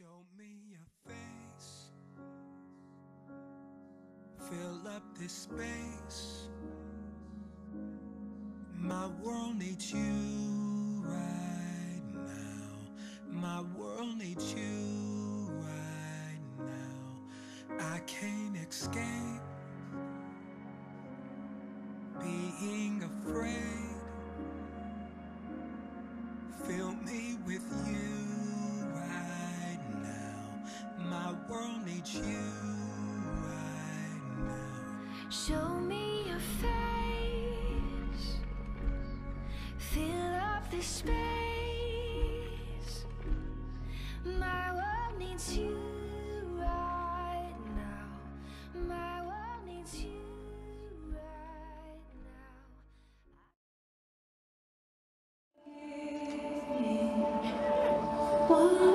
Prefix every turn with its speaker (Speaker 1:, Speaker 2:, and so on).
Speaker 1: Show me your face. Fill up this space. My world needs you right now. My world needs you right now. I can't escape being afraid. reach you right now.
Speaker 2: Show me your face, fill up the space. My world needs you right now. My world needs you right now.